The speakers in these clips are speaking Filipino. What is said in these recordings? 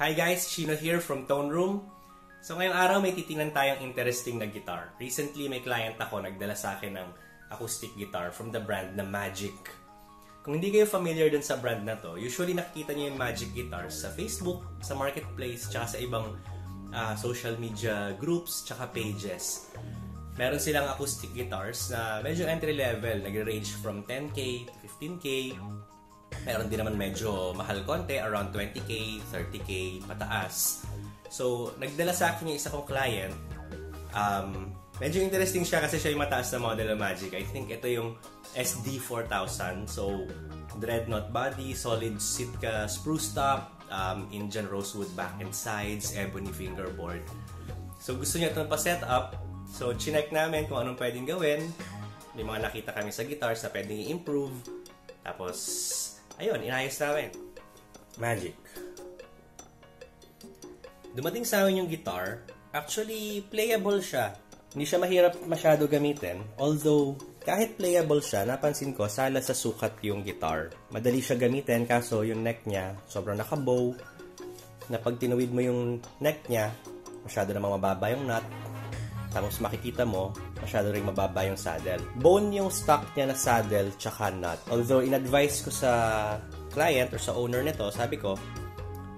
Hi guys, Shino here from Tone Room. So ngayong araw may titingnan tayong interesting na guitar. Recently may client ako nagdala sa akin ng acoustic guitar from the brand na Magic. Kung hindi kayo familiar dun sa brand na to, usually nakikita niyo yung Magic guitars sa Facebook, sa marketplace, tsaka sa ibang uh, social media groups, tsaka pages. Meron silang acoustic guitars na medyo entry level, nag-range from 10k to 15k, Meron din naman medyo mahal konti, around 20k, 30k, pataas. So, nagdala sa akin yung isa kong client. Um, medyo interesting siya kasi siya yung mataas na model ng Magic. I think ito yung SD4000. So, dreadnought body, solid Sitka spruce top, um, Indian rosewood back and sides, ebony fingerboard. So, gusto niya itong pa-set up. So, chinek namin kung anong pwedeng gawin. May mga nakita kami sa guitars na pwedeng i-improve. Tapos, ayun, inayos namin. Magic. Dumating sa amin yung guitar. Actually, playable siya. Hindi siya mahirap masyado gamitin. Although, kahit playable siya, napansin ko, sala sa sukat yung guitar. Madali siya gamitin, kaso yung neck niya, sobrang nakabow. Na pag tinuwid mo yung neck niya, masyado namang mababa yung nut. Tapos makikita mo, masyado rin mababa yung saddle. Bone yung stock niya na saddle tsaka nut. Although in-advise ko sa client or sa owner nito, sabi ko,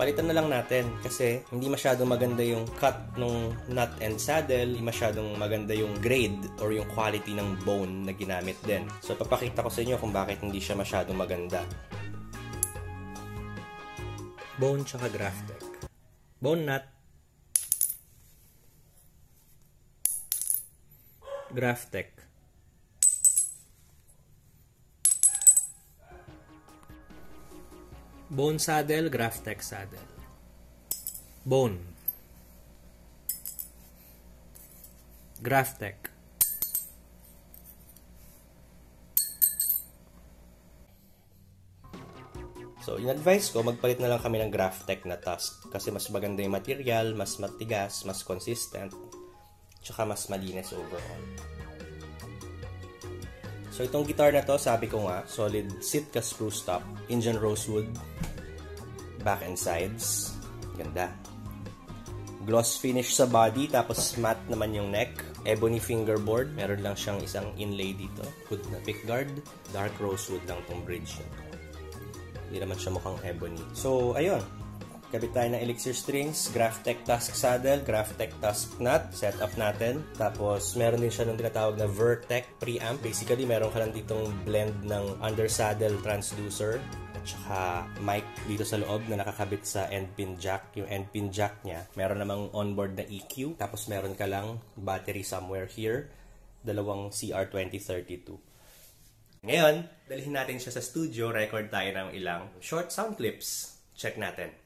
palitan na lang natin kasi hindi masyadong maganda yung cut ng nut and saddle, hindi masyadong maganda yung grade or yung quality ng bone na ginamit din. So, papakita ko sa inyo kung bakit hindi siya masyadong maganda. Bone tsaka Graphtec. Bone nut, Graphtec. Bone saddle, Graphtec saddle. Bone. Graphtec. So, in-advise ko, magpalit na lang kami ng Graphtec na tusk kasi mas maganda yung material, mas matigas, mas consistent, tsaka mas malinis overall. So, itong guitar na to, sabi ko nga, solid Sitka spruce top, Indian rosewood, back and sides. Ganda. Gloss finish sa body, tapos matte naman yung neck. Ebony fingerboard, meron lang siyang isang inlay dito. Good na pickguard. Dark rosewood lang tong bridge. Hindi naman siya mukhang ebony. So, ayun. Kabit tayo ng Elixir Strings, Graphtec Tusk Saddle, Graphtec Tusk Nut, setup natin. Tapos, meron din siya ng tinatawag na Vertec preamp. Basically, meron ka lang ditong blend ng under saddle transducer at saka mic dito sa loob na nakakabit sa end pin jack. Yung end pin jack niya, meron namang onboard na EQ. Tapos, meron ka lang battery somewhere here. Dalawang CR2032. Ngayon, dalhin natin siya sa studio, record tayo ng ilang short sound clips. Check natin.